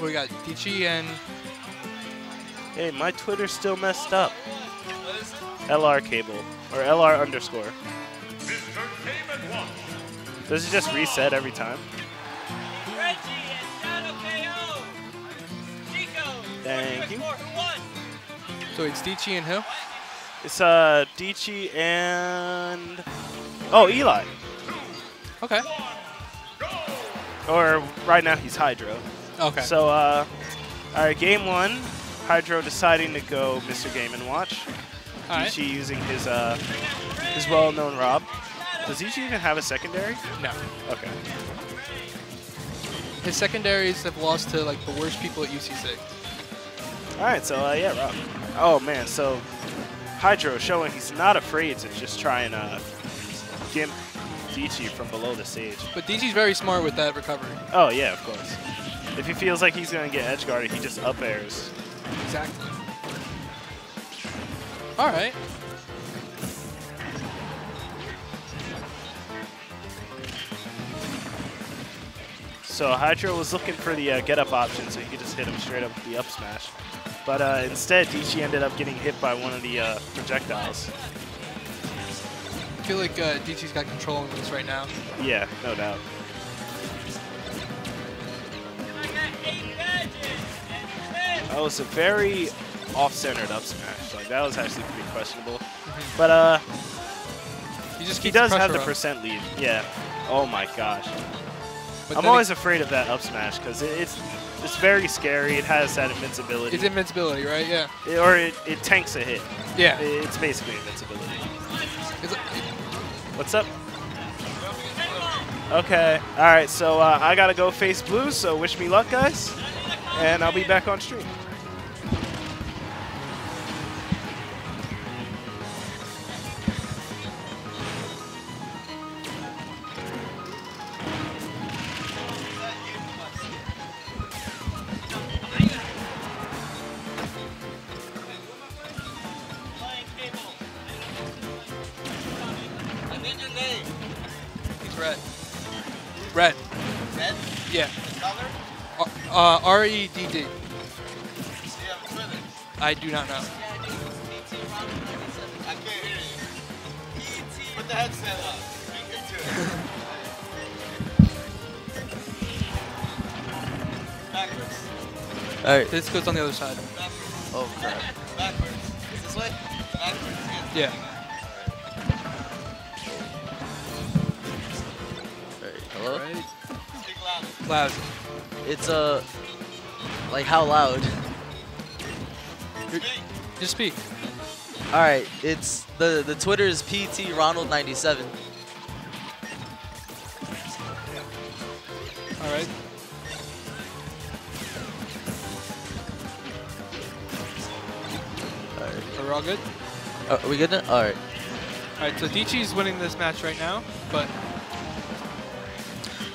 We got Dici and Hey, my Twitter's still messed up. LR cable or LR underscore. Does it just reset every time? Reggie and Shadow KO. Thank you. So it's Dici and who? It's uh Dici and oh Eli. Okay. Or right now he's Hydro. Okay. So uh, all right, game one, Hydro deciding to go Mr. Game and Watch. All right. Dici using his uh his well-known Rob. Does Dici even have a secondary? No. Okay. His secondaries have lost to like the worst people at UC6. All right, so uh, yeah, Rob. Oh man, so Hydro showing he's not afraid to just try and uh, gimp Dici from below the stage. But Dici's very smart with that recovery. Oh yeah, of course. If he feels like he's gonna get edge guarded, he just up airs. Exactly. All right. So Hydro was looking for the uh, get up option so he could just hit him straight up with the up smash. But uh, instead, Dici ended up getting hit by one of the uh, projectiles. I feel like uh, Dici's got control of this right now. Yeah, no doubt. That was a very off-centered up smash. Like that was actually pretty questionable. But uh, He just he does have the up. percent lead. Yeah. Oh my gosh. But I'm always afraid of that up smash because it, it's it's very scary. It has that invincibility, It's invincibility, right? Yeah. It- or it, it tanks a hit. Yeah. It's basically invincibility. It's- What's up? Okay. All right. So uh, I gotta go face blue. So wish me luck, guys, and I'll be back on stream. Uh, R E D D. Do you have a Twitter? I do not know. I can't hear you. Put the headset on. Speak into it. Backwards. All right. This goes on the other side. Backwards. Oh crap. Backwards. Is this way? Backwards. Yeah. All right. Hello. Right. Speak louder. Loud. It's uh, like how loud? Speak. Just speak. All right. It's the the Twitter is PT Ronald 97. All right. All right. Are we all good? Uh, are we good? Now? All right. All right. So Dici's winning this match right now, but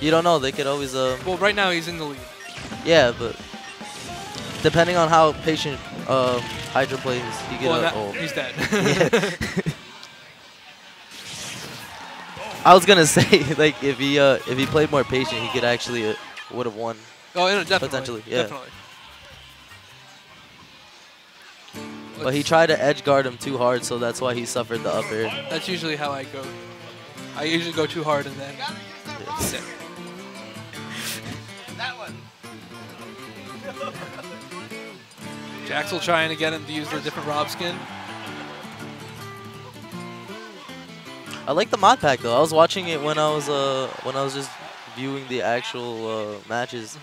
You don't know. They could always uh. well, right now he's in the lead. Yeah, but depending on how patient um Hydro plays, he could. Well, uh, that- oh. he's dead. I was gonna say like if he uh if he played more patient, he could actually uh, would have won. oh, yeah, definitely. Potentially, yeah. Definitely. But he tried to edge guard him too hard, so that's why he suffered the up air. That's usually how I go. I usually go too hard and then. sit. Jaxel trying to get him to use the different Rob skin. I like the mod pack though. I was watching it when I was uh when I was just viewing the actual uh, matches.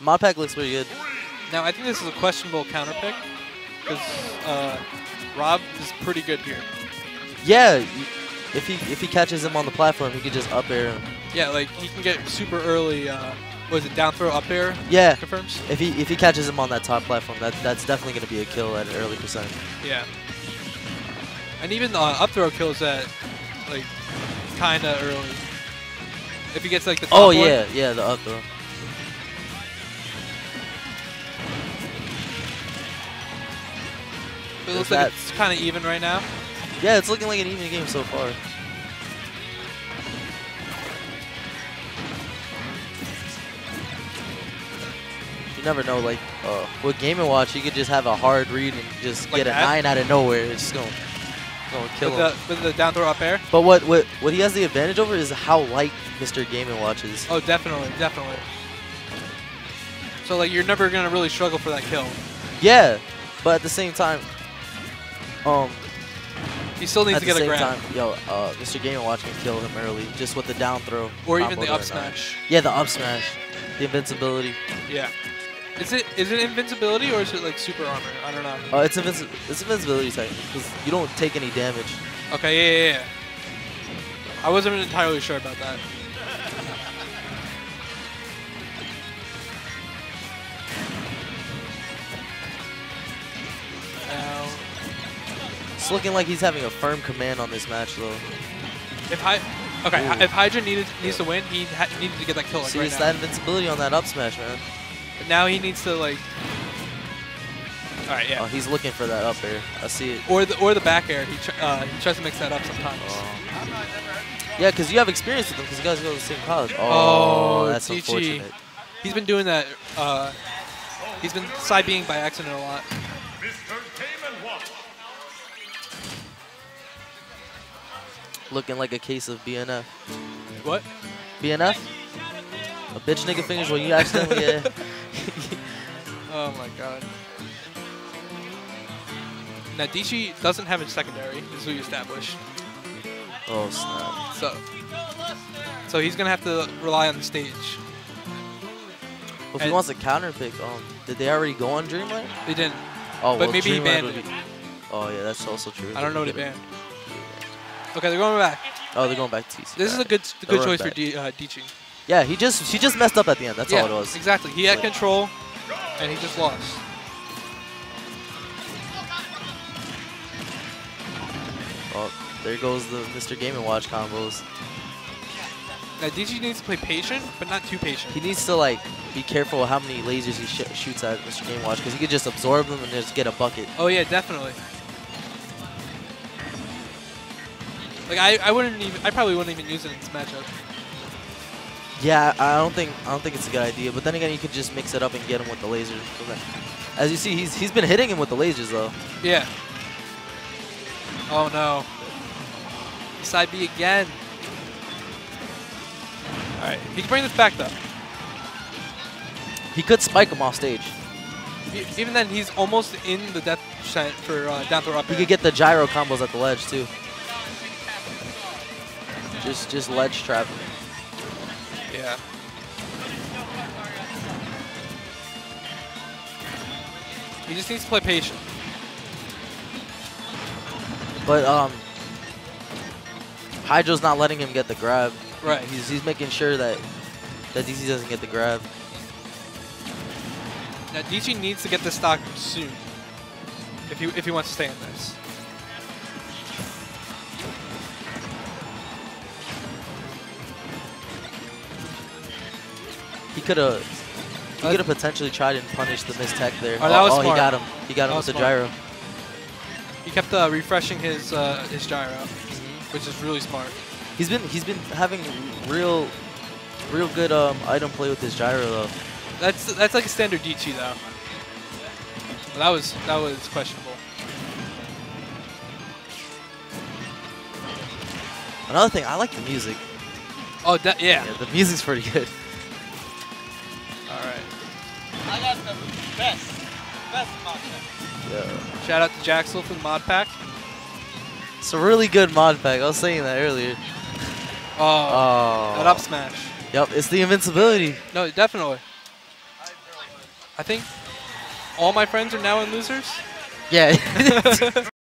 Mod pack looks pretty good. Now I think this is a questionable counter pick because uh, Rob is pretty good here. Yeah, if he if he catches him on the platform, he could just up air him. Yeah, like he can get super early. Uh, was it down throw up air? Yeah, Confirms. if he if he catches him on that top platform, that that's definitely gonna be a kill at an early percent. Yeah. And even uh, up throw kills that, like kind of early. If he gets like the top Oh one. yeah, yeah, the up throw. It looks like that- it's kind of even right now. Yeah, it's looking like an even game so far. You never know. Like uh, with Game Watch, you could just have a hard read and just Like get a that? nine out of nowhere. It's just gonna, gonna kill with him. the, with the down throw up air. But what what what he has the advantage over is how light Mr. Game Watch is. Oh, definitely, definitely. So like you're never gonna really struggle for that kill. Yeah, but at the same time, um, He still needs to get a same grab, time, yo, uh, Mr. Game Watch can kill him early just with the down throw. or even the up smash. Yeah, the up smash, the invincibility. Yeah. Is it is it invincibility or is it like super armor? I don't know. Uh, it's invinci- it's invincibility technically because you don't take any damage. Okay, yeah, yeah, yeah. I wasn't entirely sure about that. It's looking like he's having a firm command on this match though. if I, okay, Ooh. if Hydro needed needs to win, he needed to get that kill like See, right it's now. that invincibility on that up smash, man. But now he needs to like. All right, yeah. Oh, he's looking for that up air. I see it. or the or the back air. He tr uh, he tries to mix that up sometimes. Oh. Yeah, because you have experience with him because you guys go to the same college. Oh, Oh, that's GG. unfortunate. He's been doing that. Uh, he's been side being by accident a lot. Looking like a case of BNF. What? BNF? A bitch nigga fingers when you accidentally. Oh my god. Now Dici doesn't have a secondary, as we established. oh snap. So, so he's gonna have to rely on the stage. Well, if he wants a counter pick, um, did they already go on Dreamland? They didn't. Oh, But well, maybe he Dreamland banned it. Oh yeah, that's also true. I don't know what he banned. Okay, they're going back. Oh, they're going back to TC. This is a good, a good choice for back. D, uh, Dici. Yeah, he just he just messed up at the end. That's yeah, all it was. exactly. He had control, and he just lost. Oh, there goes the Mr. Game and Watch combos. Now DG needs to play patient, but not too patient. He needs to like be careful how many lasers he sh shoots at Mr. Game & Watch because he could just absorb them and just get a bucket. Oh yeah, definitely. Like I, I wouldn't even, I probably wouldn't even use it in this matchup. Yeah, I don't think I don't think it's a good idea. But then again, you could just mix it up and get him with the lasers. As you see, he's he's been hitting him with the lasers though. Yeah. Oh no. Side B again. All right, he can bring this back though. He could spike him off stage. Even then, he's almost in the death percent for uh, down throw up. He could get the gyro combos at the ledge too. Just just ledge trap. He just needs to play patient. But um, Hydro's not letting him get the grab. Right. He's he's making sure that that DC doesn't get the grab. Now DC needs to get the stock soon. If he if he wants to stay in this. He could have. He Uh, could have potentially tried and punished the miss tech there. Oh, that was he smart. got him. He got him with the gyro. He kept uh, refreshing his uh, his gyro, which is really smart. He's been he's been having real, real good um item play with his gyro though. That's that's like a standard DT though. That was that was questionable. Another thing, I like the music. Oh that, yeah. Yeah, the music's pretty good. The best, best matchup. Yeah. Shout out to Jaxel for the mod pack. It's a really good mod pack. I was saying that earlier. Oh, Oh. that up smash. Yep, it's the invincibility. No, definitely. I think all my friends are now in losers. Yeah.